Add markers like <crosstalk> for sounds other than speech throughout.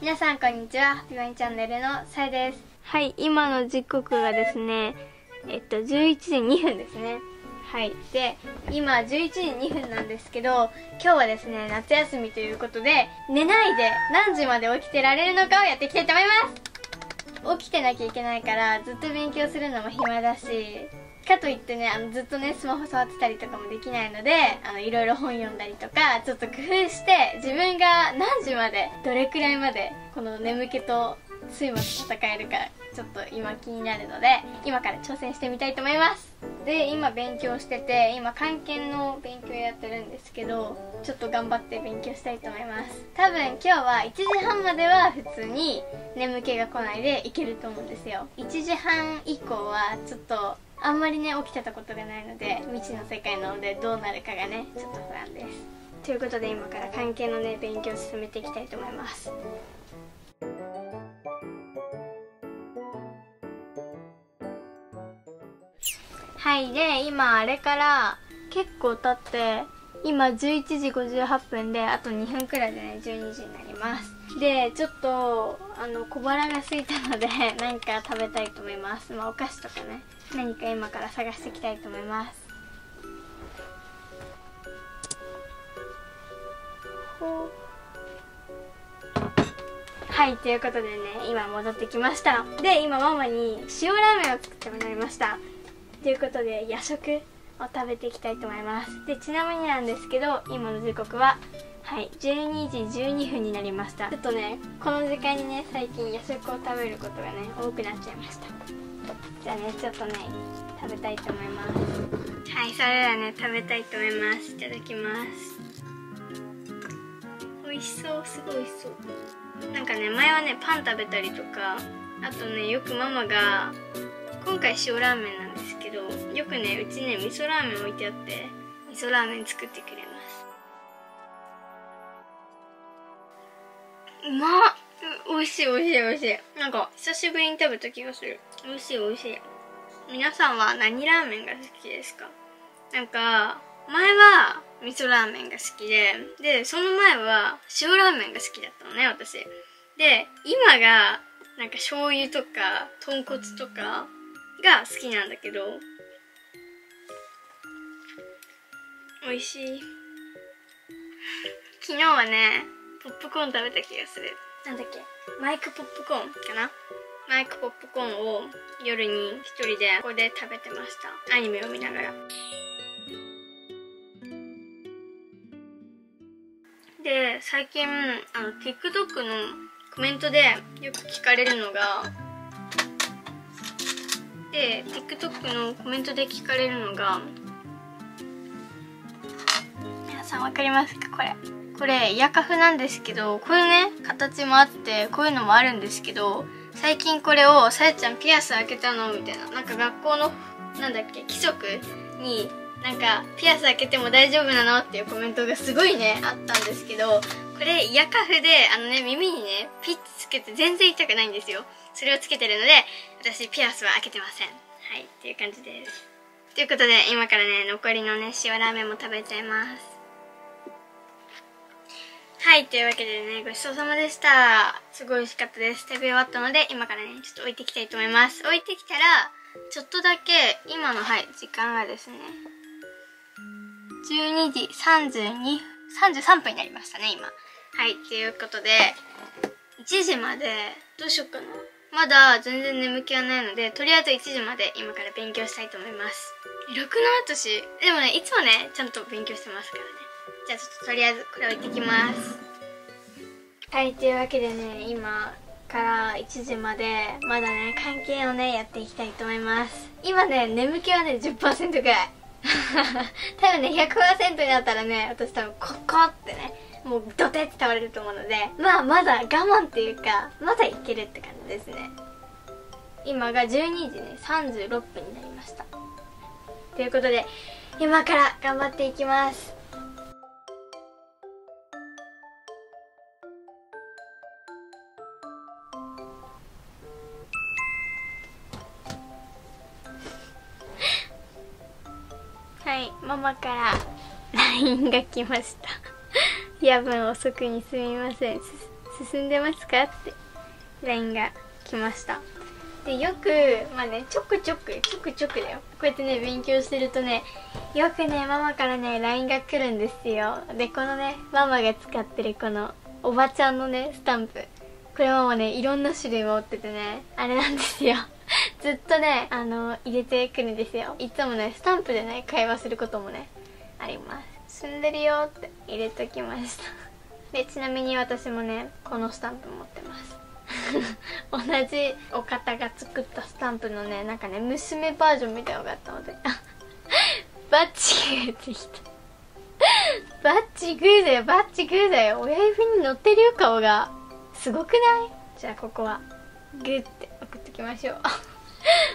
皆さんこんにちは。ハピチャンネルのさえです。はい今の時刻がですねえっと11時2分ですね。はい。で今11時2分なんですけど今日はですね夏休みということで寝ないで何時まで起きてられるのかをやっていきたいと思います。起きてなきゃいけないからずっと勉強するのも暇だしかといってねあのずっとねスマホ触ってたりとかもできないのであのいろいろ本読んだりとかちょっと工夫して自分が何時までどれくらいまでこの眠気と睡魔と戦えるかちょっと今気になるので今から挑戦してみたいと思います。で今勉強してて今漢検の勉強やってるんですけどちょっと頑張って勉強したいと思います。多分今日は1時半までは普通に眠気が来ないでいけると思うんですよ。1時半以降はちょっとあんまりね起きてたことがないので未知の世界なのでどうなるかがねちょっと不安です。ということで今から関係のね勉強を進めていきたいと思います。はいで今あれから結構経って今11時58分であと2分くらいでね12時になります。でちょっとあの小腹が空いたので <laughs> 何か食べたいと思います。まあお菓子とかね。何か今から探していきたいと思います。はいということでね今戻ってきました。で今ママに塩ラーメンを作ってもらいました。ということで夜食を食べていきたいと思います。でちなみになんですけど今の時刻ははい12時12分になりました。ちょっとねこの時間にね最近夜食を食べることがね多くなっちゃいました。じゃあねちょっとね食べたいと思います。はいそれではね食べたいと思います。いただきます。美味しそうすごい美味しそう。なんかね前はねパン食べたりとかあとねよくママが今回塩ラーメンなんですけどよくねうちね味噌ラーメン置いてあって味噌ラーメン作ってくれますうまっ。美味しい美味しい美味しい。なんか久しぶりに食べた気がする。美味しい美味しい。皆さんは何ラーメンが好きですか？なんか前は味噌ラーメンが好きででその前は塩ラーメンが好きだったのね私。で今がなんか醤油とか豚骨とかが好きなんだけど美味しい。<laughs> 昨日はねポップコーン食べた気がする。なんだっけ？マイクポップコーンかな？マイクポップコーンを夜に一人でここで食べてました。アニメを見ながら。で最近あの TikTok のコメントでよく聞かれるのがで TikTok のコメントで聞かれるのが皆さん分かりますか？これこれイヤカフなんですけどこういうね形もあってこういうのもあるんですけど最近これをさやちゃんピアス開けたのみたいななんか学校のなんだっけ規則になんかピアス開けても大丈夫なのっていうコメントがすごいねあったんですけどこれイヤカフであのね耳にねピッつけて全然痛くないんですよ。それをつけてるので私ピアスは開けてません。はいっていう感じです。ということで今からね残りのね塩ラーメンも食べちゃいます。はいというわけでねごちそうさまでした。すごい美味しかったです。食べ終わったので今からねちょっと置いていきたいと思います。置いてきたらちょっとだけ今のはい時間がですね12時32分33分になりましたね今。はいということで1時までどうしようかな。まだ全然眠気はないのでとりあえず1時まで今から勉強したいと思います。楽な私でもねいつもねちゃんと勉強してますからね。じゃあちょっととりあえずこれ置いてきます。はいというわけでね今から1時までまだね関係をねやっていきたいと思います。今ね眠気はね10%ぐらい。<laughs> 多分ね100%になったらね私多分コッコってねもうドテって倒れると思うのでまあまだ我慢っていうかまだいけるって感じですね。今が12時ね36分になりました。ということで今から頑張っていきます。ママから LINE が来ました。<laughs> 夜分遅くにすみません。進んでますか?」って。LINE が来ました。でよくまあねちょくちょくちょくちょくだよ。こうやってね勉強してるとねよくねママからね LINE が来るんですよ。でこのねママが使ってるこのおばちゃんのねスタンプ。これはもうねいろんな種類持っててねあれなんですよ。ずっとねあの入れてくるんですよ。いつもねスタンプでね会話することもねあります。住んでるよって入れときました。<laughs> でちなみに私もねこのスタンプ持ってます。<laughs> 同じお方が作ったスタンプのねなんかね娘バージョンみたいなのがあったので。<laughs> バッチグーってきた。バッチグーだよバッチグーだよ。親指に乗ってるよ顔が。すごくない？じゃあここはグーって送ってきましょう。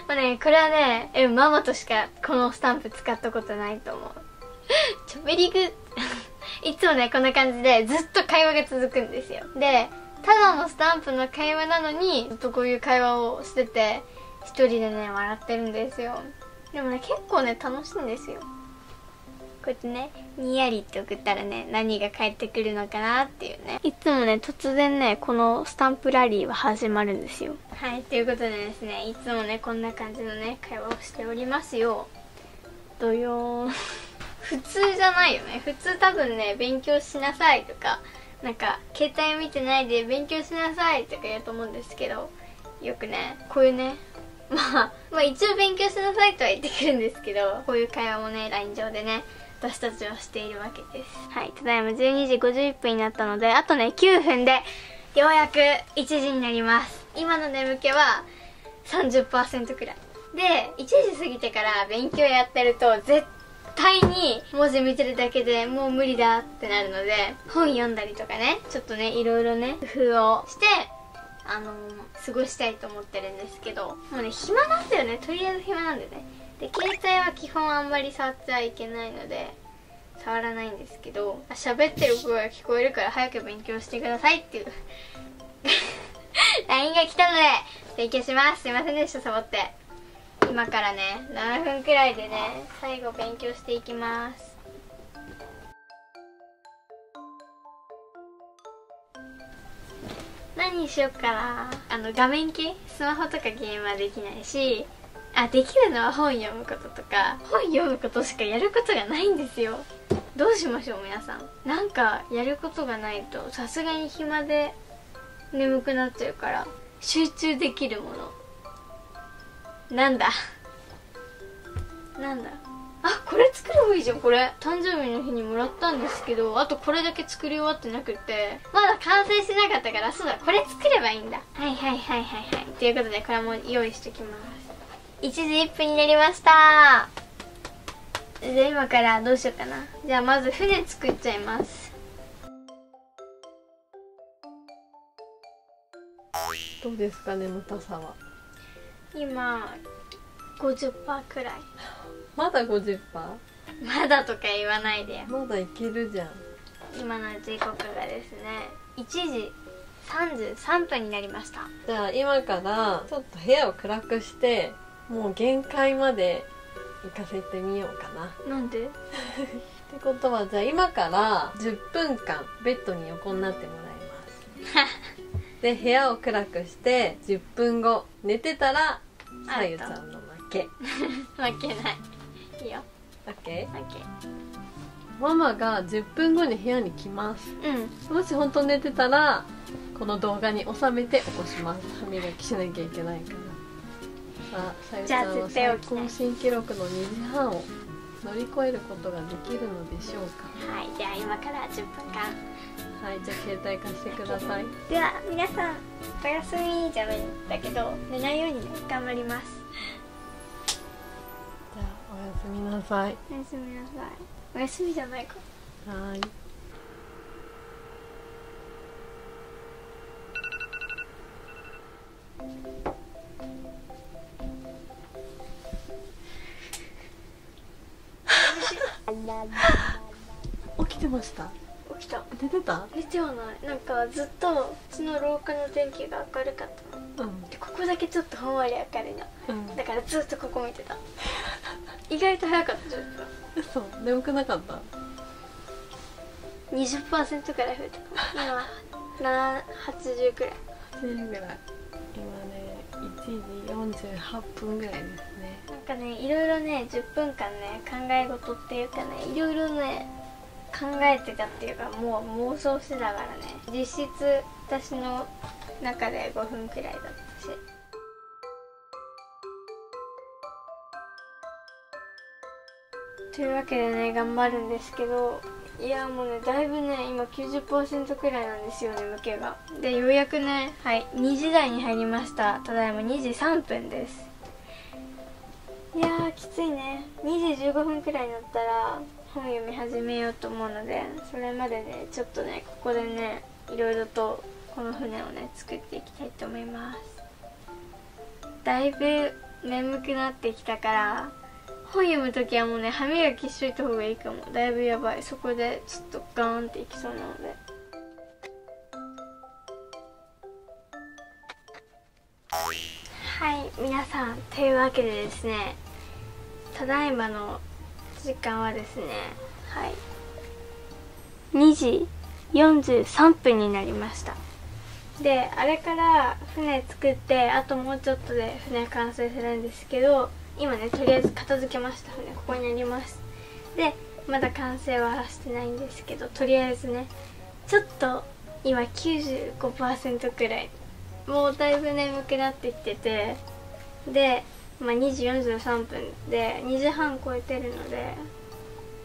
まあねこれはねえママとしかこのスタンプ使ったことないと思う。ちょべりグ。<laughs> いつもねこんな感じでずっと会話が続くんですよ。でただのスタンプの会話なのにずっとこういう会話をしてて一人でね笑ってるんですよ。でもね結構ね楽しいんですよ。うやってねにやりって送ったらね何が返ってくるのかなっていうね。いつもね突然ねこのスタンプラリーは始まるんですよ。はいということでですねいつもねこんな感じのね会話をしておりますよ。どよー <laughs> 普通じゃないよね。普通多分ね勉強しなさいとかなんか携帯見てないで勉強しなさいとか言うと思うんですけどよくねこういうね。まあ、まあ一応勉強しなさいとは言ってくるんですけどこういう会話もね LINE 上でね私たちはしているわけです。はいただいま12時51分になったのであとね9分でようやく1時になります。今の眠気は30%くらい。で1時過ぎてから勉強やってると絶対に文字見てるだけでもう無理だってなるので本読んだりとかねちょっとねいろいろね工夫をしてあの過ごしたいと思ってるんですけどもうね暇なんだよね。とりあえず暇なんだよねで携帯は基本あんまり触ってはいけないので触らないんですけど喋ってる声が聞こえるから早く勉強してくださいっていう。<laughs> LINE が来たので勉強します。すいませんでしたサボって。今からね7分くらいでね最後勉強していきます。何にしよっかな。あの画面系？スマホとかゲームはできないしあできるのは本読むこととか本読むことしかやることがないんですよ。どうしましょう皆さん。なんかやることがないとさすがに暇で眠くなっちゃうから集中できるもの。なんだ。なんだ。あこれ作ればいいじゃんこれ。誕生日の日にもらったんですけどあとこれだけ作り終わってなくてまだ完成してなかったからそうだこれ作ればいいんだ。はいはいはいはいはい。ということでこれも用意してきます。1時1分になりました。じゃあ今からどうしようかな。じゃあまず船作っちゃいます。どうですか眠たさは。今50%くらい。まだ 50%? まだとか言わないでまだいけるじゃん。今の時刻がですね1時33分になりました。じゃあ今からちょっと部屋を暗くしてもう限界まで行かせてみようかな。なんで？ってことはじゃあ今から10分間ベッドに横になってもらいます。<laughs> で部屋を暗くして10分後寝てたらさゆちゃんの負け。<laughs> 負けない。いいよ。OK? 負けママが10分後に部屋に来ます。うん。もし本当に寝てたらこの動画に収めて起こします。歯磨きしなきゃいけないから。さあさゆちゃんの最高新記録の2時半を乗り越えることができるのでしょうかはいじゃあ今から10分間。はいじゃあ携帯貸してください。では皆さんおやすみじゃないんだけど寝ないようにね頑張ります。じゃあおやすみなさい。おやすみなさい。おやすみじゃないか。はーい <laughs> 起きてました？起きた。寝てた？寝てはないなんかずっとうちの廊下の電気が明るかった。のうん。でここだけちょっとほんわり明るいの。うん。だからずっとここ見てた。<laughs> 意外と早かったちょっ嘘。眠くなかった？と20%くらい増えた。今な80くらい。80ぐらい。今ね1時48分ぐらいですかねいろいろね10分間ね考え事っていうかねいろいろね考えてたっていうかもう妄想してたからね実質私の中で5分くらいだったし。というわけでね頑張るんですけどいやもうねだいぶね今90%くらいなんですよ眠気が。でようやくねはい2時台に入りました。ただいま2時3分です。いやーきついね。2時15分くらいになったら本読み始めようと思うのでそれまでねちょっとねここでねいろいろとこの船をね作っていきたいと思います。だいぶ眠くなってきたから本読む時はもうね歯磨きしといた方がいいかも。だいぶやばい。そこでちょっとガーンっていきそうなので。はい皆さん。というわけでですねただいまの時間はですねはい2時43分になりました。であれから船作ってあともうちょっとで船完成するんですけど今ねとりあえず片付けました。船ここにあります。でまだ完成はしてないんですけどとりあえずねちょっと今95%くらいもうだいぶ眠くなってきててで、まあ、2時43分で2時半超えてるので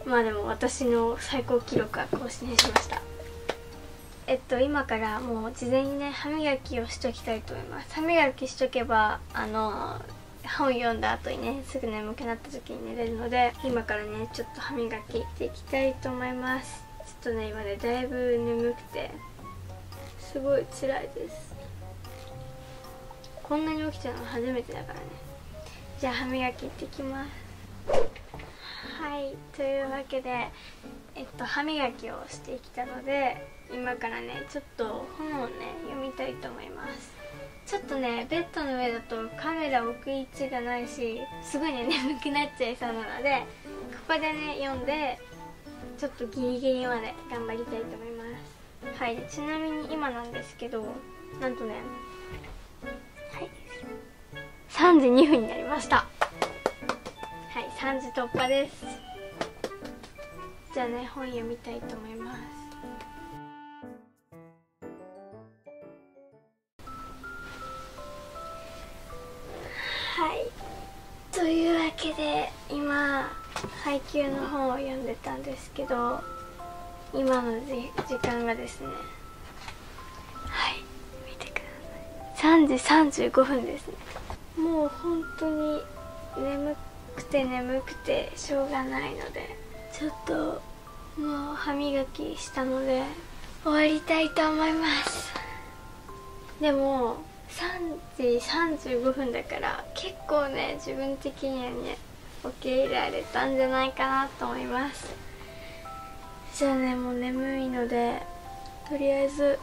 まあでも私の最高記録は更新しました。えっと今からもう事前にね歯磨きをしときたいと思います。歯磨きしとけばあの本読んだ後にねすぐ眠くなった時に寝れるので今からねちょっと歯磨きしていきたいと思います。ちょっとね今ねだいぶ眠くてすごい辛いです。こんなに起きたの初めてだからね。じゃあ歯磨き行ってきます。はいというわけでえっと歯磨きをしてきたので今からねちょっと本をね読みたいと思います。ちょっとねベッドの上だとカメラ置く位置がないしすごいね眠くなっちゃいそうなのでここでね読んでちょっとギリギリまで頑張りたいと思います。はいちなみに今なんですけどなんとね3時2分になりました。はい3時突破です。じゃあね本読みたいと思います。はい。というわけで今配給の本を読んでたんですけど今の時間がですねはい見てください。3時35分ですね。もう本当に眠くて眠くてしょうがないのでちょっともう歯磨きしたので終わりたいと思います。でも3時35分だから結構ね自分的にはね受け入れられたんじゃないかなと思います。じゃあねもう眠いのでとりあえず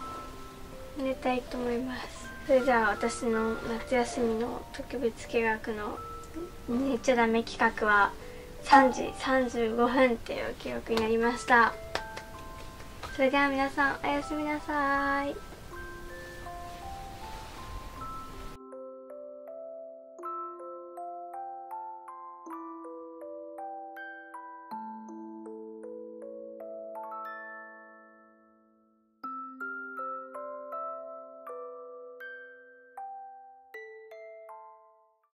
寝たいと思います。それじゃあ私の夏休みの特別計画の寝ちゃダメ企画は3時35分っていう記録になりました。それでは皆さんおやすみなさい。